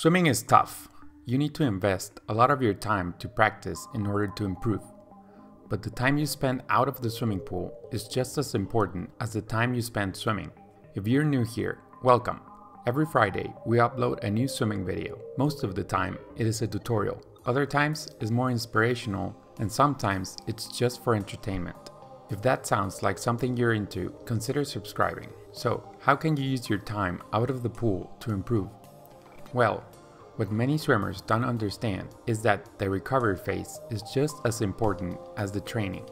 Swimming is tough. You need to invest a lot of your time to practice in order to improve. But the time you spend out of the swimming pool is just as important as the time you spend swimming. If you're new here, welcome. Every Friday, we upload a new swimming video. Most of the time, it is a tutorial. Other times, it's more inspirational, and sometimes it's just for entertainment. If that sounds like something you're into, consider subscribing. So, how can you use your time out of the pool to improve? Well, what many swimmers don't understand is that the recovery phase is just as important as the training.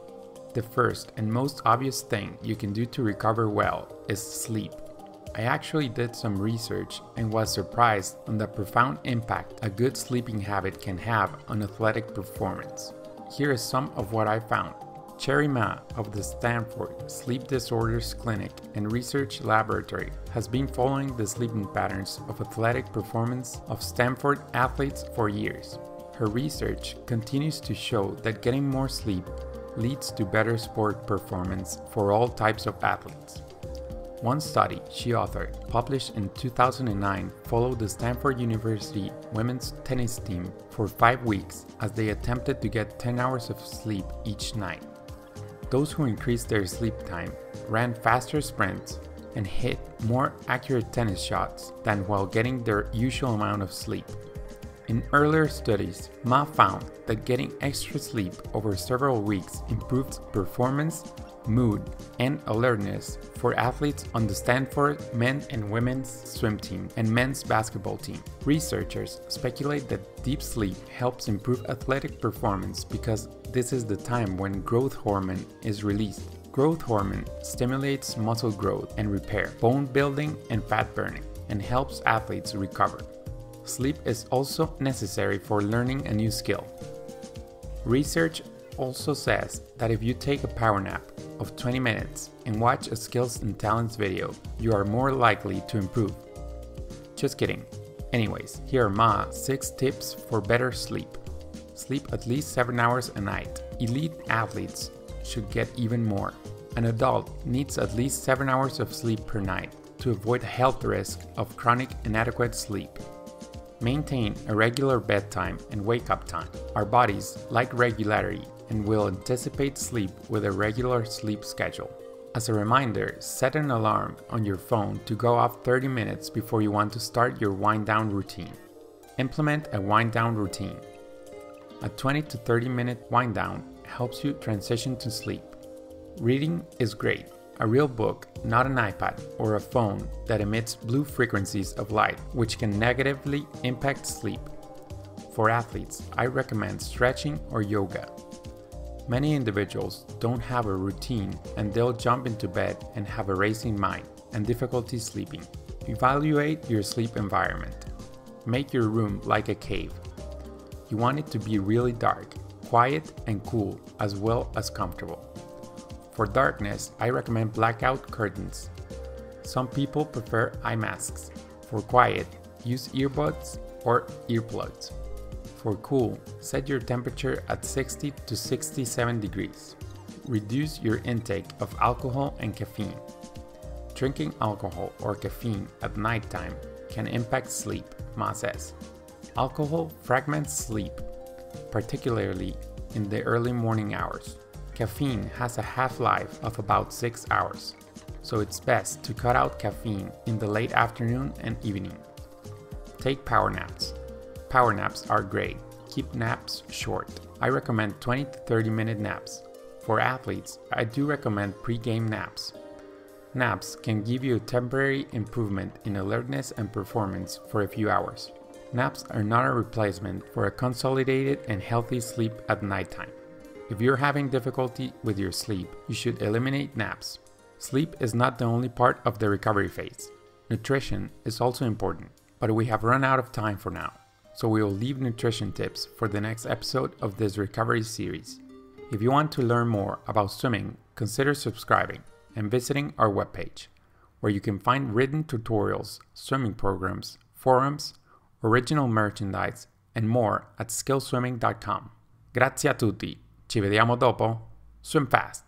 The first and most obvious thing you can do to recover well is sleep. I actually did some research and was surprised on the profound impact a good sleeping habit can have on athletic performance. Here is some of what I found. Cheri Mah of the Stanford Sleep Disorders Clinic and Research Laboratory has been following the sleeping patterns of athletic performance of Stanford athletes for years. Her research continues to show that getting more sleep leads to better sport performance for all types of athletes. One study she authored, published in 2009, followed the Stanford University women's tennis team for five weeks as they attempted to get 10 hours of sleep each night. Those who increased their sleep time ran faster sprints and hit more accurate tennis shots than while getting their usual amount of sleep. In earlier studies, Mah found that getting extra sleep over several weeks improved performance, mood, and alertness for athletes on the Stanford men and women's swim team and men's basketball team. Researchers speculate that deep sleep helps improve athletic performance because this is the time when growth hormone is released. Growth hormone stimulates muscle growth and repair, bone building, and fat burning, and helps athletes recover. Sleep is also necessary for learning a new skill. Research also says that if you take a power nap of 20 minutes and watch a skills and talents video, you are more likely to improve. Just kidding. Anyways, here are my 6 tips for better sleep sleep at least 7 hours a night. Elite athletes should get even more. An adult needs at least 7 hours of sleep per night to avoid health risk of chronic inadequate sleep. Maintain a regular bedtime and wake up time. Our bodies like regularity and will anticipate sleep with a regular sleep schedule. As a reminder, set an alarm on your phone to go off 30 minutes before you want to start your wind down routine. Implement a wind down routine. A 20 to 30 minute wind down helps you transition to sleep. Reading is great. A real book, not an iPad or a phone that emits blue frequencies of light, which can negatively impact sleep. For athletes, I recommend stretching or yoga. Many individuals don't have a routine and they'll jump into bed and have a racing mind and difficulty sleeping. Evaluate your sleep environment. Make your room like a cave you want it to be really dark, quiet, and cool, as well as comfortable. For darkness, I recommend blackout curtains. Some people prefer eye masks. For quiet, use earbuds or earplugs. For cool, set your temperature at 60 to 67 degrees. Reduce your intake of alcohol and caffeine. Drinking alcohol or caffeine at nighttime can impact sleep, Mah says. Alcohol fragments sleep, particularly in the early morning hours. Caffeine has a half life of about 6 hours, so it's best to cut out caffeine in the late afternoon and evening. Take power naps. Power naps are great. Keep naps short. I recommend 20 to 30 minute naps. For athletes, I do recommend pre game naps. Naps can give you a temporary improvement in alertness and performance for a few hours. Naps are not a replacement for a consolidated and healthy sleep at nighttime. If you're having difficulty with your sleep, you should eliminate naps. Sleep is not the only part of the recovery phase. Nutrition is also important, but we have run out of time for now, so we will leave nutrition tips for the next episode of this recovery series. If you want to learn more about swimming, consider subscribing and visiting our webpage, where you can find written tutorials, swimming programs, forums, original merchandise, and more at skillswimming.com. Grazie a tutti, ci vediamo dopo. Swim fast!